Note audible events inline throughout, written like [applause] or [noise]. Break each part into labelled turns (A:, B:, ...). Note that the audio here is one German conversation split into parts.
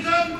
A: Hands up!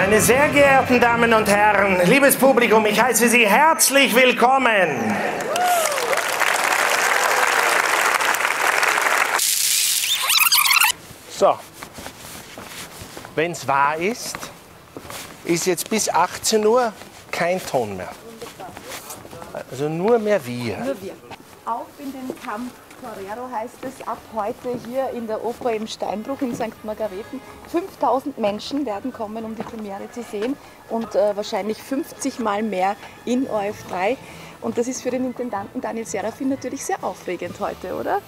B: Meine sehr geehrten Damen und Herren, liebes Publikum, ich heiße Sie herzlich willkommen. So, wenn es wahr ist, ist jetzt bis 18 Uhr kein Ton mehr. Also nur mehr wir.
C: Nur wir. Auf in den Kampf Torero heißt es ab heute hier in der Oper im Steinbruch in St. Margareten. 5000 Menschen werden kommen, um die Premiere zu sehen und äh, wahrscheinlich 50 Mal mehr in OF3. Und das ist für den Intendanten Daniel Serafin natürlich sehr aufregend heute, oder?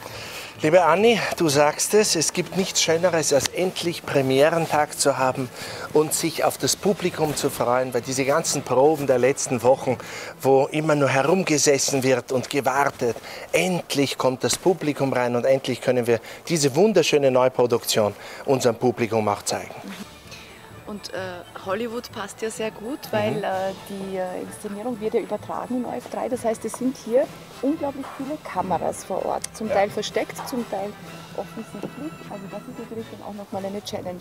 B: Liebe Anni, du sagst es, es gibt nichts Schöneres, als endlich Premierentag zu haben und sich auf das Publikum zu freuen, weil diese ganzen Proben der letzten Wochen, wo immer nur herumgesessen wird und gewartet, endlich kommt das Publikum rein und endlich können wir diese wunderschöne Neuproduktion unserem Publikum auch zeigen.
C: Und äh, Hollywood passt ja sehr gut, weil
B: Mhm.
C: äh, die äh, Inszenierung wird ja übertragen in OF3. Das heißt, es sind hier unglaublich viele Kameras vor Ort. Zum Teil versteckt, zum Teil offensichtlich. Also das ist natürlich dann auch nochmal eine Challenge,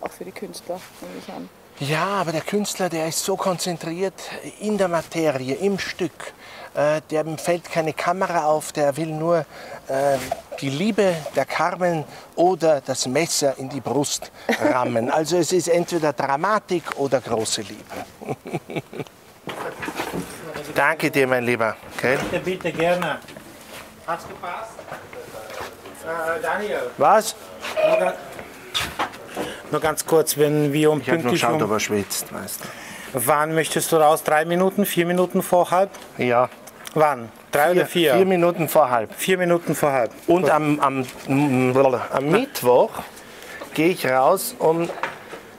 C: auch für die Künstler, nehme ich an.
B: Ja, aber der Künstler, der ist so konzentriert in der Materie, im Stück. Äh, dem fällt keine Kamera auf, der will nur äh, die Liebe der Carmen oder das Messer in die Brust rammen. [laughs] Also es ist entweder Dramatik oder große Liebe. [laughs] Danke dir, mein Lieber. Okay.
D: Bitte, bitte, gerne. Hat's gepasst? Äh, Daniel,
B: Was?
D: ganz, nur ganz kurz, wenn wir um
B: Ich habe noch
D: pünktlich
B: geschaut,
D: um,
B: schwitzt. Weißt
D: Wann möchtest du raus? Drei Minuten, vier Minuten vor halb?
B: du. Ja,
D: Wann? Drei oder vier?
B: vier Minuten vor halb.
D: Vier Minuten vor halb.
B: Und am, am, am Mittwoch gehe ich raus um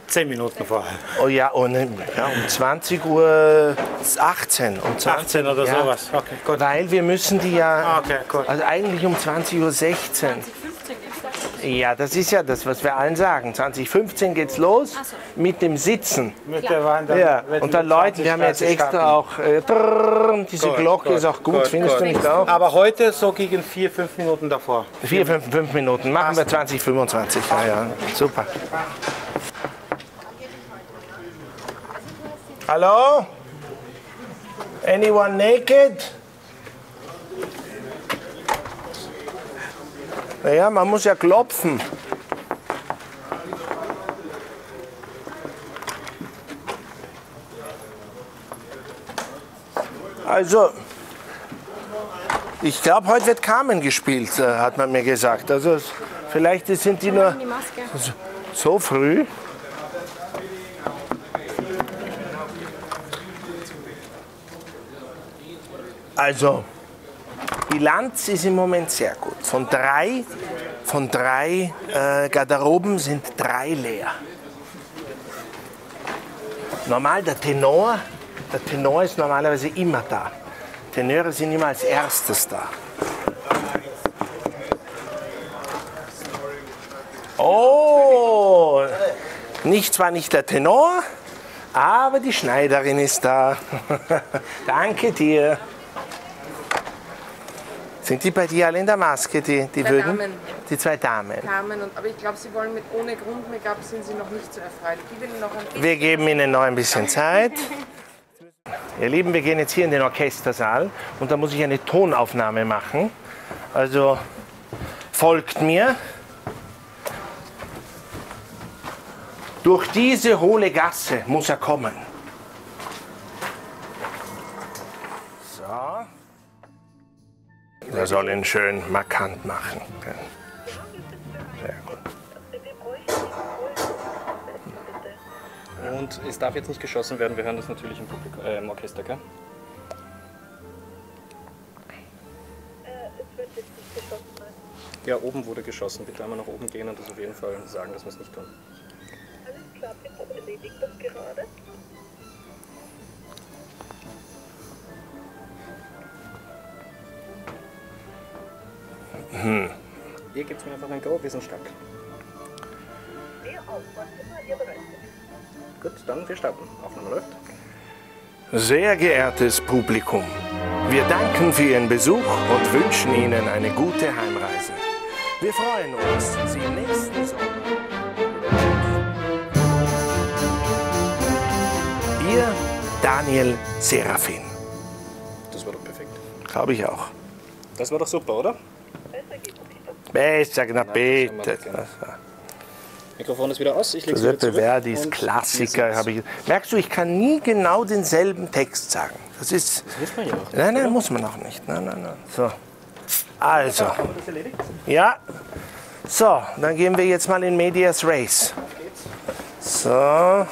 D: Zehn Minuten vor halb.
B: Oh ja, und, ja, um 20 Uhr 18. Um 20,
D: 18 oder
B: ja,
D: sowas. Okay, gut.
B: Weil wir müssen die ja,
D: Ah, okay, gut.
B: also eigentlich um 20 Uhr 16. Ja, das ist ja das, was wir allen sagen. 2015 geht's los mit dem Sitzen.
D: Mit der Wand, dann
B: Ja, unter
D: mit
B: Leuten,
D: 20,
B: wir haben jetzt
D: 30
B: extra auch, äh, trrrr, diese
D: Gut,
B: Glocke
D: gut,
B: ist auch gut,
D: gut,
B: findest
D: gut.
B: du nicht auch?
D: Aber heute so gegen vier, fünf Minuten davor.
B: Vier, fünf, fünf Minuten, machen wir 20, 25. Ja, ja, super. Hallo? Anyone naked? Naja, man muss ja klopfen. Also, ich glaube, heute wird Carmen gespielt, äh, hat man mir gesagt. Also vielleicht sind die nur so, so früh. Also, Bilanz ist im Moment sehr gut. Von drei, von drei äh, Garderoben sind drei leer. Normal der Tenor, der Tenor ist normalerweise immer da. Tenöre sind immer als erstes da. Oh, nicht zwar nicht der Tenor, aber die Schneiderin ist da. [laughs] Danke dir. Sind die bei dir alle in der Maske, die, die
E: Zwei
B: würden?
E: Damen.
B: Die zwei Damen.
E: Carmen und, aber ich glaube, sie wollen mit ohne Grund-Make-up sind sie noch nicht ein bisschen.
B: Wir geben Ihnen noch ein bisschen Zeit. [laughs] Ihr Lieben, wir gehen jetzt hier in den Orchestersaal und da muss ich eine Tonaufnahme machen. Also folgt mir. Durch diese hohle Gasse muss er kommen. Er soll ihn schön markant machen. Sehr gut.
F: Und es darf jetzt nicht geschossen werden, wir hören das natürlich im, Publikum, äh, im Orchester, gell? Ja, oben wurde geschossen. Bitte einmal nach oben gehen und das auf jeden Fall sagen, dass wir es nicht tun. Ihr gebt mir einfach ein Go, wir sind stark. Gut, dann wir starten. Aufnahme läuft.
B: Sehr geehrtes Publikum, wir danken für Ihren Besuch und wünschen Ihnen eine gute Heimreise. Wir freuen uns, Sie nächsten Sommer. Ihr Daniel Serafin.
F: Das war doch perfekt.
B: Glaube ich auch.
F: Das war doch super, oder?
B: Besser,
F: wir
B: bitte.
F: Mikrofon ist wieder aus. Ich lege
B: Giuseppe. Verdis Klassiker habe ich. Merkst du, ich kann nie genau denselben Text sagen. Das ist.
F: Das muss man ja auch.
B: Nein, nein, muss man auch nicht. Nein, nein, nein. So. Also. Ja. So, dann gehen wir jetzt mal in Medias Race. So.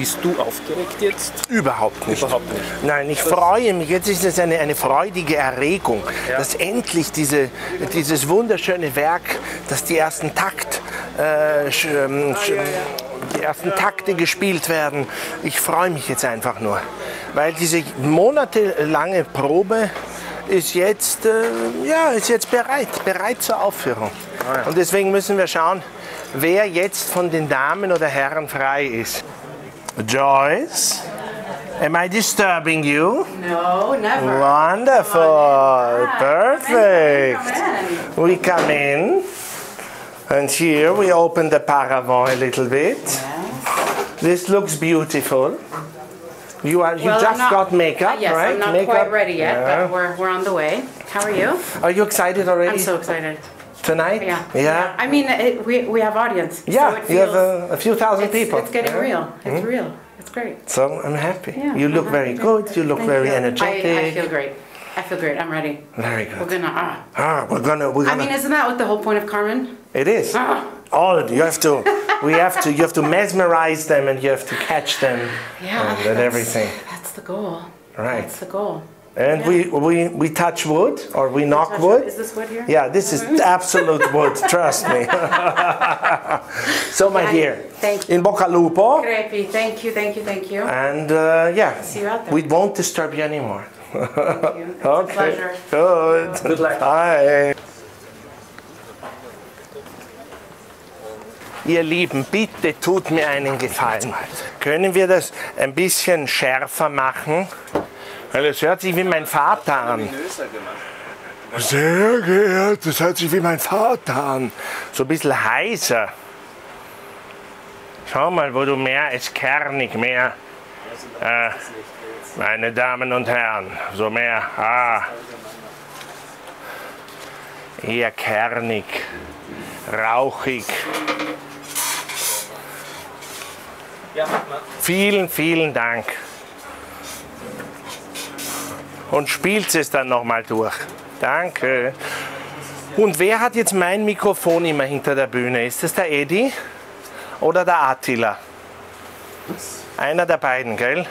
F: Bist du aufgeregt jetzt?
B: Überhaupt nicht.
F: Überhaupt nicht.
B: Nein, ich freue mich. Jetzt ist es eine, eine freudige Erregung, dass endlich diese, dieses wunderschöne Werk, dass die ersten Takt, äh, sch- ähm, sch- die ersten Takte gespielt werden. Ich freue mich jetzt einfach nur, weil diese monatelange Probe ist jetzt, äh, ja, ist jetzt bereit, bereit zur Aufführung. Und deswegen müssen wir schauen, wer jetzt von den Damen oder Herren frei ist. Joyce, am I disturbing you?
G: No, never.
B: Wonderful, perfect. We come in, and here we open the paravent a little bit. This looks beautiful. You are you
G: Well,
B: just
G: not-
B: got makeup,
G: Uh, yes,
B: right?
G: I'm not
B: makeup.
G: quite ready yet,
B: Yeah.
G: but we're, we're on the way. How are you?
B: Are you excited already?
G: I'm so excited.
B: Tonight?
G: Yeah.
B: Yeah.
G: I mean, it, we, we have audience.
B: Yeah,
G: so
B: you have a, a few thousand
G: it's,
B: people.
G: It's getting
B: Yeah.
G: real. It's real. It's great.
B: So I'm happy.
G: Yeah,
B: you look
G: I'm
B: very
G: happy.
B: good. You look
G: Thank
B: very
G: you.
B: energetic.
G: I, I feel great. I feel great. I'm ready.
B: very good.
G: We're gonna. Ah.
B: Ah, we're gonna we're
G: I
B: gonna.
G: I mean, isn't that what the whole point of Carmen?
B: it is.
G: Ah.
B: All you have to, [laughs] we have to, you have to mesmerize them and you have to catch them
G: Yeah.
B: and, everything.
G: That's the goal.
B: Right.
G: That's the goal.
B: And we, we, we touch wood or we knock
G: Touch
B: wood.
G: Is this wood here?
B: Yeah, this is absolute wood, [laughs] trust me. [laughs] so, my
G: Thank-
B: dear,
G: thank you.
B: in Bocca Lupo.
G: Creepy. Thank you. Thank you. Thank you.
B: And uh, yeah,
G: See you out there.
B: we won't disturb you anymore.
G: Thank you. It's a pleasure.
B: Good. Good luck. Bye. Ihr Lieben, bitte tut mir einen Gefallen. Können wir das ein bisschen schärfer machen? Weil es hört sich wie mein Vater an. Sehr geehrt, das hört sich wie mein Vater an. So ein bisschen heiser. Schau mal, wo du mehr als kernig, mehr. Äh, meine Damen und Herren, so mehr. Ah. Eher kernig, rauchig. Vielen, vielen Dank. Und spielt es dann nochmal durch. Danke. Und wer hat jetzt mein Mikrofon immer hinter der Bühne? Ist es der Edi oder der Attila? Einer der beiden, gell?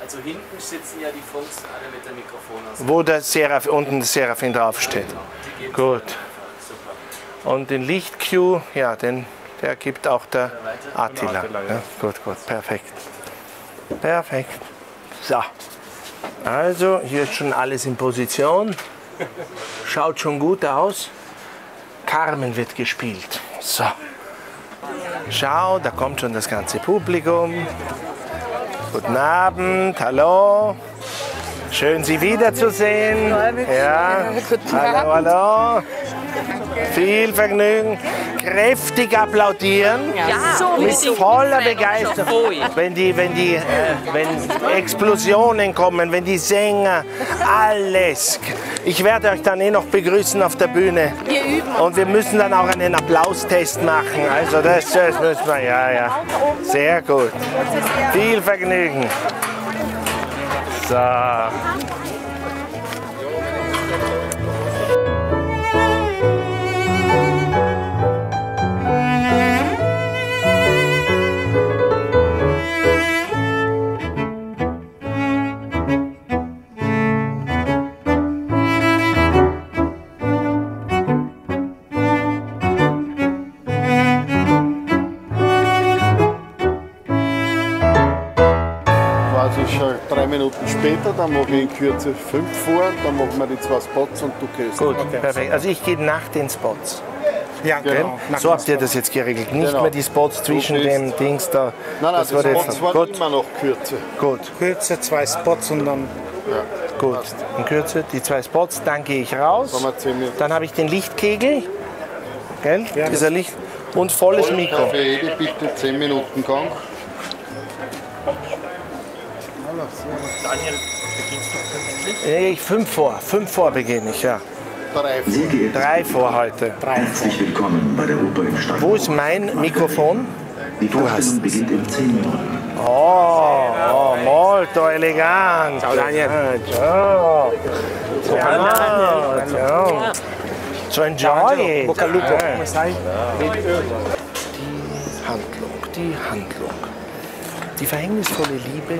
H: Also hinten sitzen ja die Funks alle mit dem Mikrofon aus.
B: Wo der Seraph, unten der Seraphim draufsteht.
H: Die geben
B: Gut.
H: Super.
B: Und den Licht-Cue, ja, den, der gibt auch der Attila.
F: Attila, ja.
B: Ja, gut, gut, perfekt. Perfekt. So. Also, hier ist schon alles in Position. Schaut schon gut aus. Carmen wird gespielt. So. Schau, da kommt schon das ganze Publikum. Guten Abend, hallo. Schön, Sie wiederzusehen. Ja. Hallo, hallo. Viel Vergnügen. Kräftig applaudieren. Mit voller Begeisterung. Wenn die, wenn die, äh, wenn Explosionen kommen, wenn die Sänger, alles. Ich werde euch dann eh noch begrüßen auf der Bühne. Und wir müssen dann auch einen Applaustest machen. Also das, das müssen wir, ja, ja. Sehr gut. Viel Vergnügen. So.
I: Dann mache ich in Kürze fünf vor, dann machen wir die zwei Spots und du gehst.
B: Gut, perfekt. Also ich gehe nach den Spots.
I: Ja, genau.
B: So habt ihr das jetzt geregelt. Nicht
I: Genau.
B: mehr die Spots zwischen den Dings da.
I: Nein, nein,
B: das wurde
I: Spots
B: jetzt
I: waren
B: gut.
I: immer noch Kürze.
B: Gut,
D: Kürze, zwei Spots und dann
B: gut. In Kürze die zwei Spots, dann gehe ich raus. Dann habe ich den Lichtkegel. Gell? Dieser Licht. Und volles Mikro.
I: Für jede bitte 10 Minuten Gang.
F: Daniel, beginnst du pünktlich?
B: Nee, Ich fünf vor. Fünf vor beginne ich, ja.
I: Drei
J: geehrte
B: Drei vor heute.
J: Herzlich willkommen bei der Oper im Stadtpark.
B: Wo ist mein Mikrofon?
J: Die Vorstellung beginnt in 10 Minuten.
B: Oh, oh molto elegante. Ciao Daniel. Ciao. Ciao. Ciao. So enjoy it.
D: Bocca al lupo,
B: Eh.
D: come stai?
B: Handlung, die Handlung. Die verhängnisvolle Liebe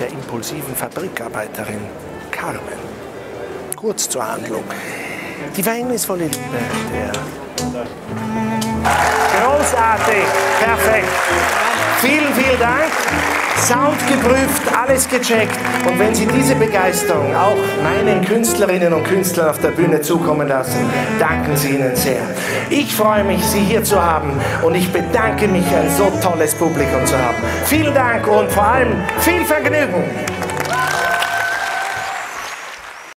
B: der impulsiven Fabrikarbeiterin Carmen. Kurz zur Handlung. Die verhängnisvolle Liebe der. Großartig, perfekt. Vielen, vielen Dank. Sound geprüft, alles gecheckt. Und wenn Sie diese Begeisterung auch meinen Künstlerinnen und Künstlern auf der Bühne zukommen lassen, danken Sie ihnen sehr. Ich freue mich, Sie hier zu haben und ich bedanke mich, ein so tolles Publikum zu haben. Vielen Dank und vor allem viel Vergnügen.